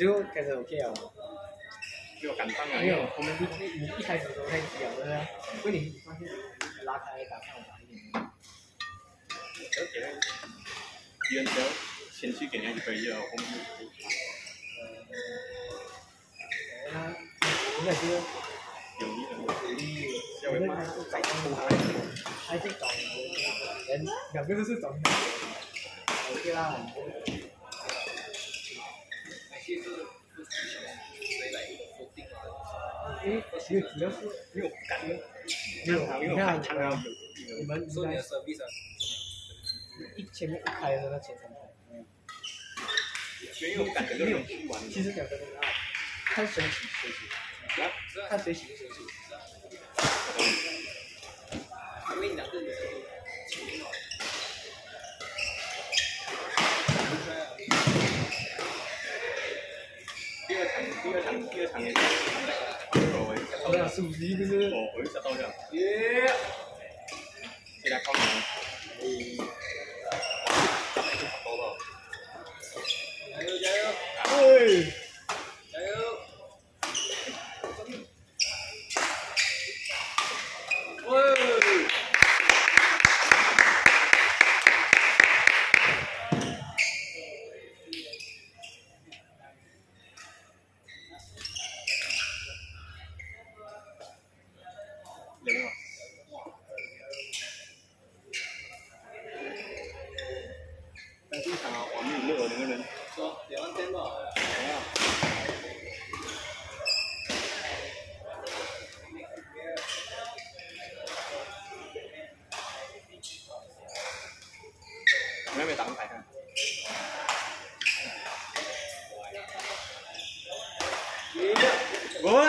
现在 OK，你就开始 OK 了。比我赶上了，没有，我们一你一开始的时候太急了，对不对？因为你发现拉开打上打一点。只要给他，别人只要前期给人家就可以了，后面就可以呃，那应该是有利的。有利，要不然因因为因为主要是因为我赶，没有，因为我你看赶，看到有你们应该一前面一开的那前三排，因为我赶整个人去玩，其实讲真的啊，看身体谁行，啊，看谁行谁行。因为两个人是不是。一我我就想到这样，耶！现在靠你，我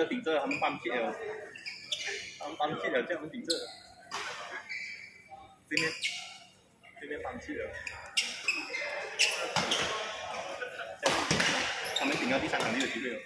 顶着顶着，他们放弃了，他们放弃了，叫我们顶着。这边这边放弃了，他们顶到第三场就有机会了。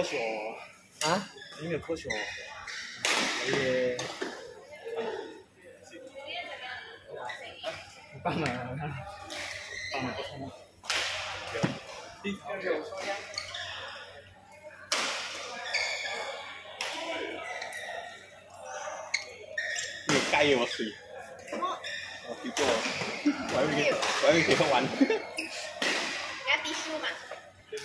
哎，这你没有科学哦，啊？你没有科学哦。也。你帮忙。啊！帮忙。不错吗？第你有盖我水。我去做，我还没，我还没给他玩。拿迪书嘛。结